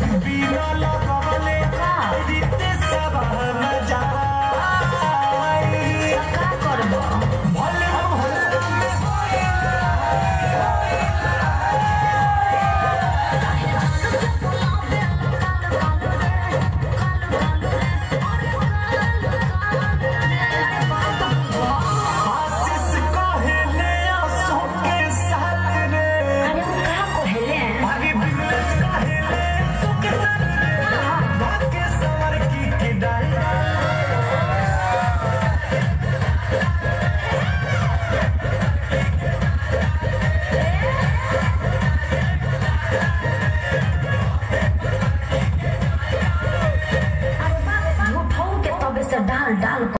Be the.